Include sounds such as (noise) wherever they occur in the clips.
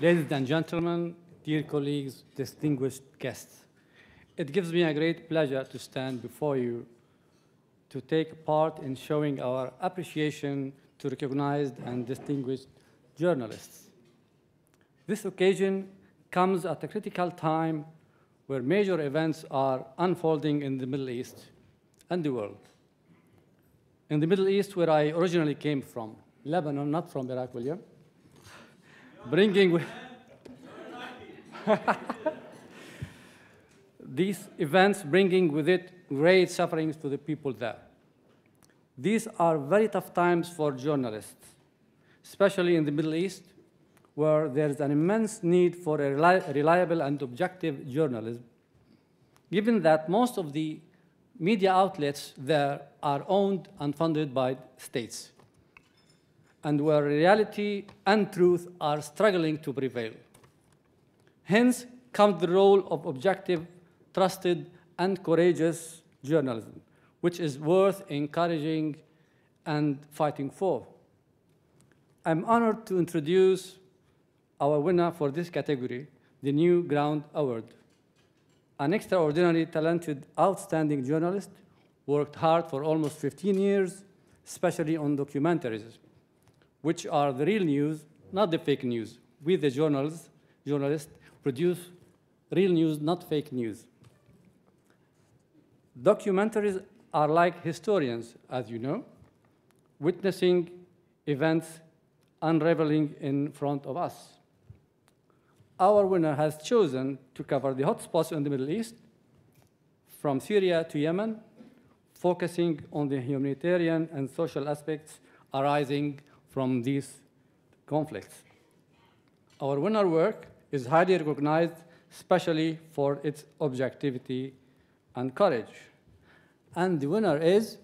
Ladies and gentlemen, dear colleagues, distinguished guests, it gives me a great pleasure to stand before you to take part in showing our appreciation to recognized and distinguished journalists. This occasion comes at a critical time where major events are unfolding in the Middle East and the world. In the Middle East, where I originally came from, Lebanon, not from Iraq, William, bringing with (laughs) these events bringing with it great sufferings to the people there. These are very tough times for journalists, especially in the Middle East, where there's an immense need for a reliable and objective journalism, given that most of the media outlets there are owned and funded by states, and where reality and truth are struggling to prevail. Hence comes the role of objective, trusted, and courageous journalism, which is worth encouraging and fighting for. I'm honored to introduce our winner for this category, the New Ground Award. An extraordinarily talented, outstanding journalist, worked hard for almost 15 years, especially on documentaries, which are the real news, not the fake news. We, the journalists, journalists produce real news, not fake news. Documentaries are like historians, as you know, witnessing events unraveling in front of us. Our winner has chosen to cover the hotspots in the Middle East, from Syria to Yemen, focusing on the humanitarian and social aspects arising from these conflicts. Our winner work is highly recognized, especially for its objectivity and courage. And the winner is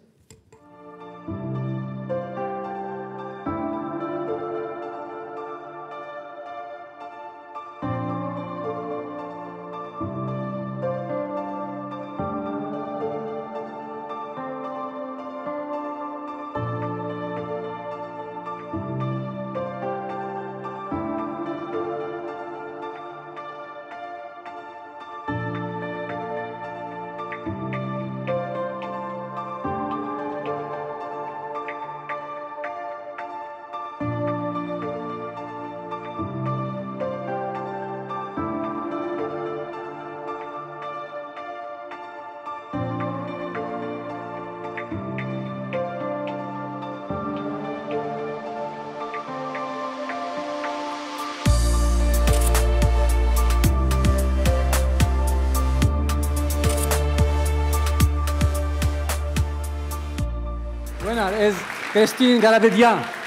winner is Christine Garabedian.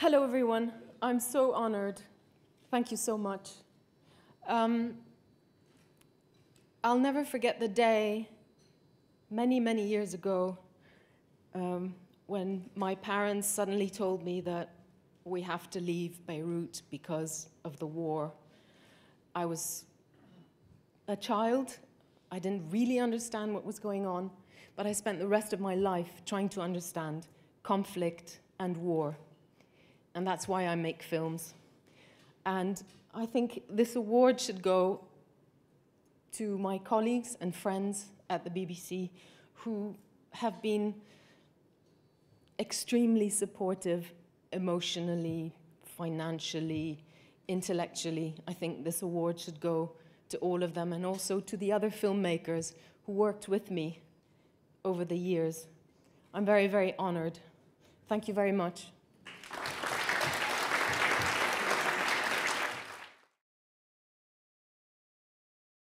Hello, everyone. I'm so honored. Thank you so much. Um, I'll never forget the day many, many years ago um, when my parents suddenly told me that we have to leave Beirut because of the war. I was a child. I didn't really understand what was going on, but I spent the rest of my life trying to understand conflict and war and that's why I make films. And I think this award should go to my colleagues and friends at the BBC who have been extremely supportive emotionally, financially, intellectually. I think this award should go to all of them and also to the other filmmakers who worked with me over the years. I'm very, very honored. Thank you very much.